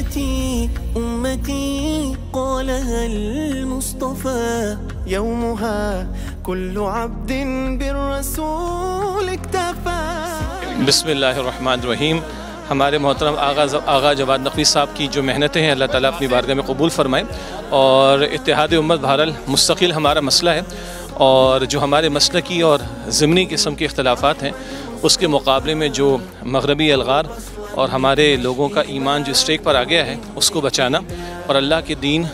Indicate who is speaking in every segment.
Speaker 1: أمتي أمتي قالها المصطفى يومها كل عبد بالرسول اكتفى.
Speaker 2: بسم اللہ الرحمن الرحیم. ہمارے محترم آغا آغا جواد نقوی صاحب کی جو محنتیں ہیں، اللہ تعالیٰ اپنی بارگاہ میں قبول فرمائیں اور اتحاد امت بہرحال مستقل ہمارا مسئلہ ہے۔ اور جو ہمارے مسلکی اور ضمنی قسم کے اختلافات ہیں اس کے مقابلے میں جو مغربی الغار اور ہمارے لوگوں کا ایمان جو اسٹیک پر آ گیا ہے، اس کو بچانا اور اللہ کے دین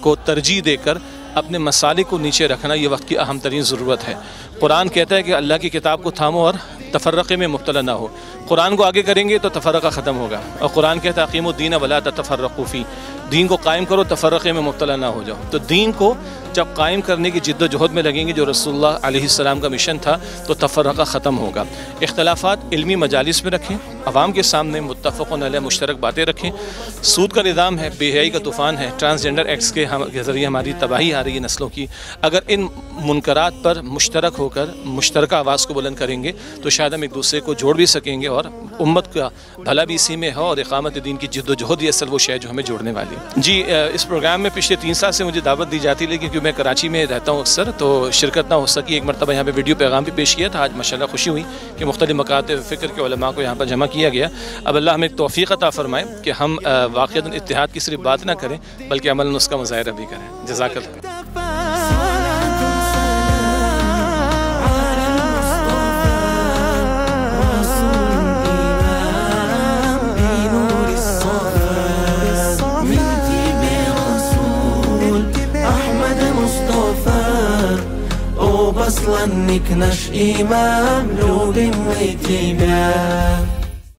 Speaker 2: کو ترجیح دے کر اپنے مسالے کو نیچے رکھنا یہ وقت کی اہم ترین ضرورت ہے۔ قرآن کہتا ہے کہ اللہ کی کتاب کو تھامو اور تفرقے میں مبتلا نہ ہو۔ قرآن کو آگے کریں گے تو تفرقہ ختم ہوگا۔ اور قرآن کہتا ہے عقیم الدین ولا تفرقوفی دین کو قائم کرو، تفرقے میں مبتلا نہ ہو جاؤ۔ تو دین کو جب قائم کرنے کی جد و جہد میں لگیں گے، جو رسول اللہ علیہ السلام کا مشن تھا، تو تفرقہ ختم ہوگا۔ اختلافات علمی مجالس میں رکھیں۔ عوام کے سامنے متفق و علیہ مشترک باتیں رکھیں۔ سود کا نظام ہے، بے حیائی کا طوفان ہے۔ ٹرانسجنڈر ایکس کے ذریعے ہماری تباہی آ رہی ہے نسلوں کی۔ اگر ان منکرات پر مشترک ہو کر مشترکہ آواز کو بلند کریں گے، تو شاید ہم ایک دوسرے کو جوڑ بھی سکیں گے اور امت کا بھلا بھی اسی میں ہو اور اقامت دین کی جد و جہد یہ اصل وہ شے جو ہمیں جوڑنے والی جی اس پروگرام میں پچھلے تین سال سے مجھے دعوت دی جاتی لیکن کیونکہ میں کراچی میں رہتا ہوں اکثر، تو شرکت نہ ہو سکی۔ ایک مرتبہ یہاں پہ ویڈیو پیغام بھی پیش کیا تھا، آج ماشاءاللہ خوشی ہوئی کہ مختلف مکاتب فکر کے علماء کو یہاں پر جمع کیا گیا۔ اب اللہ ہمیں ایک توفیق عطا فرمائے کہ ہم واقعات اتحاد کی صرف بات نہ کریں، بلکہ عمل اس کا مظاہرہ بھی کریں۔ جزاک اللہ
Speaker 1: بنور نكنش إمام لوب واتباع